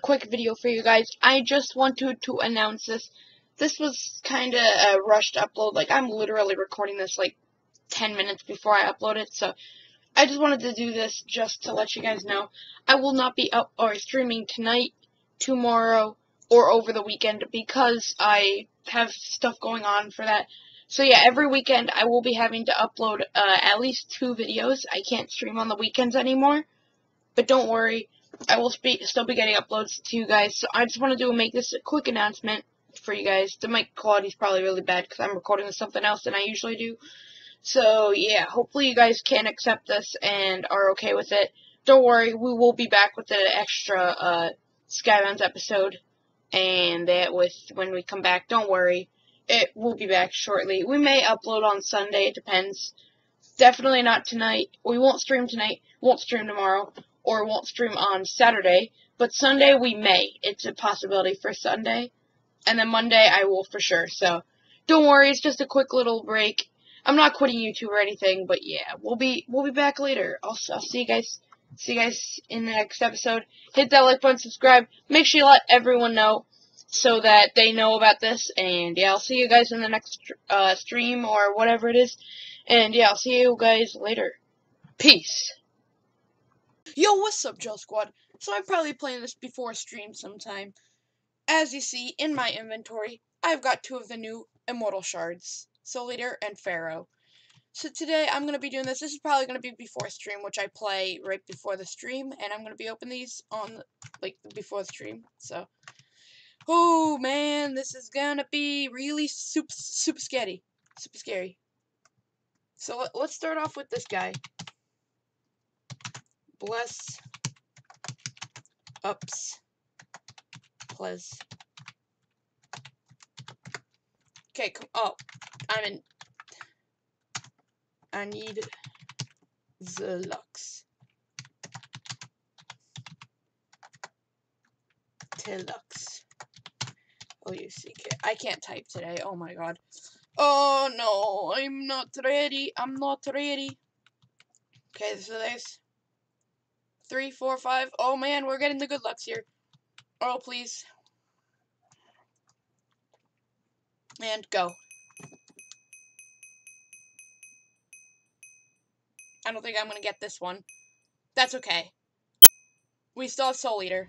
quick video for you guys. I just wanted to announce this. This was kind of a rushed upload. Like, I'm literally recording this, like, 10 minutes before I upload it, so I just wanted to do this just to let you guys know. I will not be up or streaming tonight, tomorrow, or over the weekend because I have stuff going on for that. So yeah, every weekend I will be having to upload uh, at least two videos. I can't stream on the weekends anymore, but don't worry, I will be, still be getting uploads to you guys. So I just wanted to make this a quick announcement for you guys. The mic quality is probably really bad because I'm recording with something else than I usually do. So yeah, hopefully you guys can accept this and are okay with it. Don't worry, we will be back with an extra uh, Skybounds episode, and that with when we come back. Don't worry, it will be back shortly. We may upload on Sunday. It depends. Definitely not tonight. We won't stream tonight. Won't stream tomorrow, or won't stream on Saturday. But Sunday we may. It's a possibility for Sunday, and then Monday I will for sure. So don't worry. It's just a quick little break I'm not quitting YouTube or anything, but yeah, we'll be we'll be back later. I'll I'll see you guys see you guys in the next episode. Hit that like button, subscribe. Make sure you let everyone know so that they know about this. And yeah, I'll see you guys in the next uh, stream or whatever it is. And yeah, I'll see you guys later. Peace. Yo, what's up, Joe Squad? So I'm probably playing this before a stream sometime. As you see in my inventory, I've got two of the new Immortal Shards. Soul Eater, and Pharaoh. So today I'm going to be doing this. This is probably going to be before stream, which I play right before the stream. And I'm going to be opening these on, like, before the stream. So, oh, man, this is going to be really super, super scary. Super scary. So let, let's start off with this guy. Bless. Ups. plus. Okay, come. Oh, I'm in. I need the lux. Deluxe. Oh, you see, I can't type today. Oh my god. Oh no, I'm not ready. I'm not ready. Okay, so there's three, four, five. Oh man, we're getting the good lucks here. Oh, please. And go. I don't think I'm gonna get this one. That's okay. We still have Soul Eater.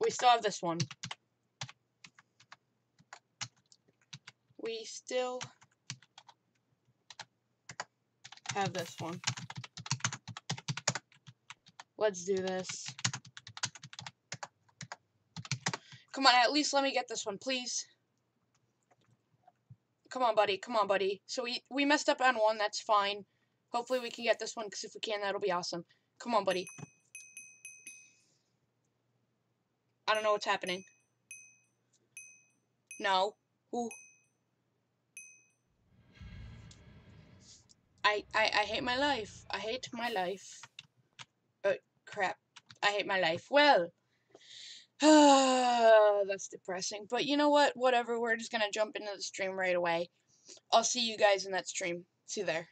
We still have this one. We still have this one. Let's do this. Come on, at least let me get this one, please. Come on, buddy. Come on, buddy. So we, we messed up on one. That's fine. Hopefully we can get this one, because if we can, that'll be awesome. Come on, buddy. I don't know what's happening. No. Ooh. I, I, I hate my life. I hate my life. Oh, crap. I hate my life. Well, That's depressing. But you know what? Whatever. We're just going to jump into the stream right away. I'll see you guys in that stream. See you there.